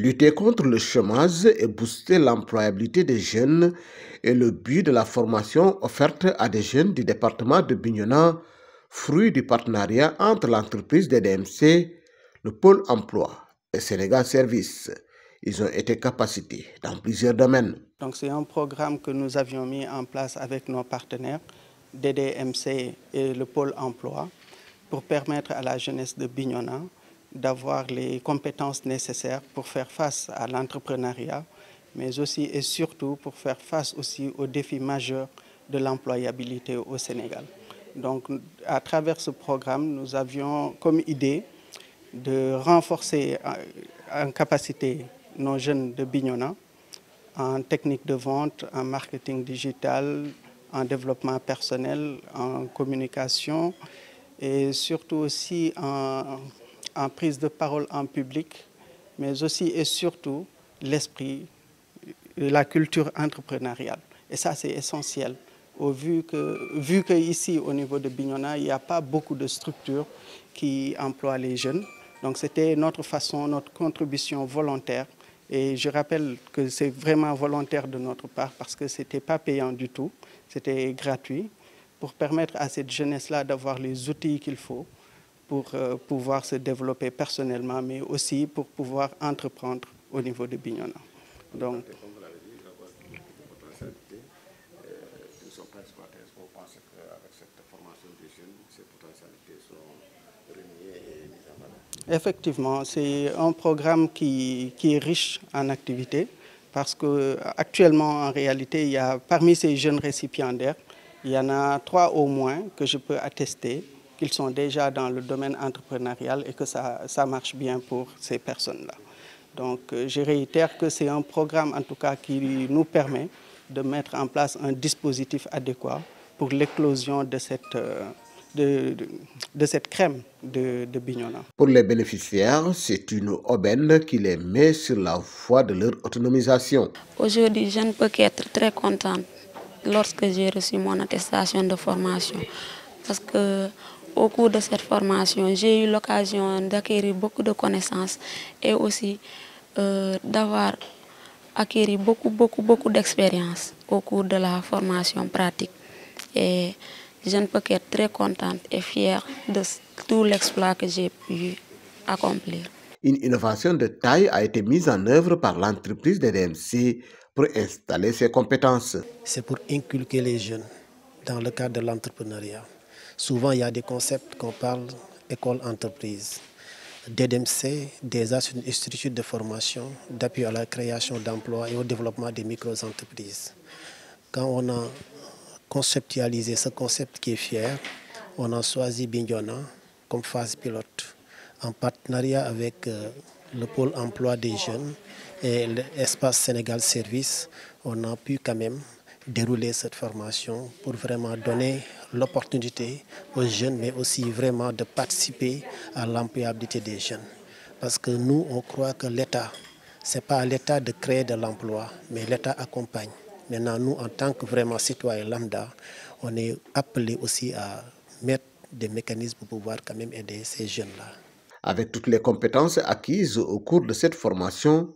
Lutter contre le chômage et booster l'employabilité des jeunes est le but de la formation offerte à des jeunes du département de Bignona, fruit du partenariat entre l'entreprise DDMC, le pôle emploi et Sénégal Service. Ils ont été capacités dans plusieurs domaines. Donc c'est un programme que nous avions mis en place avec nos partenaires DDMC et le pôle emploi pour permettre à la jeunesse de Bignona d'avoir les compétences nécessaires pour faire face à l'entrepreneuriat, mais aussi et surtout pour faire face aussi aux défis majeurs de l'employabilité au Sénégal. Donc à travers ce programme, nous avions comme idée de renforcer en capacité nos jeunes de Bignona en technique de vente, en marketing digital, en développement personnel, en communication et surtout aussi en, en prise de parole en public, mais aussi et surtout l'esprit, la culture entrepreneuriale. Et ça, c'est essentiel. Vu que ici, au niveau de Bignona, il n'y a pas beaucoup de structures qui emploient les jeunes. Donc, c'était notre façon, notre contribution volontaire. Et je rappelle que c'est vraiment volontaire de notre part parce que ce n'était pas payant du tout, c'était gratuit pour permettre à cette jeunesse-là d'avoir les outils qu'il faut pour euh, pouvoir se développer personnellement, mais aussi pour pouvoir entreprendre au niveau de Bignona. Donc, Effectivement, c'est un programme qui, qui, est riche en activités parce qu'actuellement, en réalité, il y a, parmi ces jeunes récipiendaires, il y en a trois au moins que je peux attester qu'ils sont déjà dans le domaine entrepreneurial et que ça, ça marche bien pour ces personnes-là. Donc, je réitère que c'est un programme, en tout cas, qui nous permet de mettre en place un dispositif adéquat pour l'éclosion de cette, de, de, de, cette crème de, de Bignona. Pour les bénéficiaires, c'est une aubaine qui les met sur la voie de leur autonomisation. Aujourd'hui, je ne peux qu'être très contente lorsque j'ai reçu mon attestation de formation parce que au cours de cette formation, j'ai eu l'occasion d'acquérir beaucoup de connaissances et aussi euh, d'avoir acquis beaucoup, beaucoup, beaucoup d'expérience au cours de la formation pratique. Et je ne peux qu'être très contente et fière de tout l'exploit que j'ai pu accomplir. Une innovation de taille a été mise en œuvre par l'entreprise DDMC pour installer ses compétences. C'est pour inculquer les jeunes dans le cadre de l'entrepreneuriat. Souvent, il y a des concepts qu'on parle école-entreprise. DDMC, une structure de formation d'appui à la création d'emplois et au développement des micro-entreprises. Quand on a conceptualisé ce concept qui est fier, on a choisi Bignona comme phase pilote en partenariat avec euh, le pôle emploi des jeunes et l'espace Sénégal Service. On a pu quand même dérouler cette formation pour vraiment donner l'opportunité aux jeunes, mais aussi vraiment de participer à l'employabilité des jeunes. Parce que nous, on croit que l'État, ce n'est pas l'État de créer de l'emploi, mais l'État accompagne. Maintenant, nous, en tant que vraiment citoyens lambda, on est appelé aussi à mettre des mécanismes pour pouvoir quand même aider ces jeunes-là. Avec toutes les compétences acquises au cours de cette formation,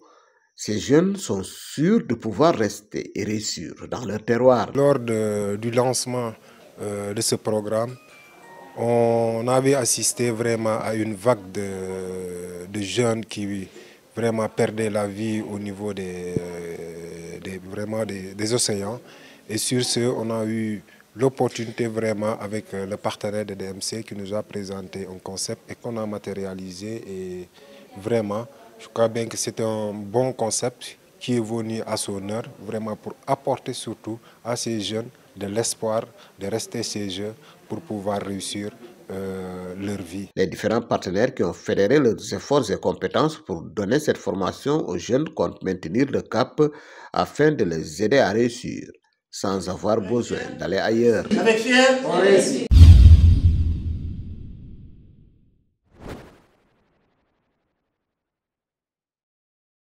ces jeunes sont sûrs de pouvoir rester et réussir dans leur terroir. Lors du lancement euh, de ce programme, on avait assisté vraiment à une vague de, jeunes qui vraiment perdaient la vie au niveau des, des vraiment des, océans. Et sur ce, on a eu l'opportunité vraiment avec le partenaire de DMC qui nous a présenté un concept et qu'on a matérialisé et vraiment je crois bien que c'est un bon concept qui est venu à son heure, vraiment pour apporter surtout à ces jeunes de l'espoir de rester chez eux pour pouvoir réussir euh, leur vie. Les différents partenaires qui ont fédéré leurs efforts et compétences pour donner cette formation aux jeunes comptent maintenir le cap afin de les aider à réussir sans avoir besoin d'aller ailleurs. Avec fier, on réussit.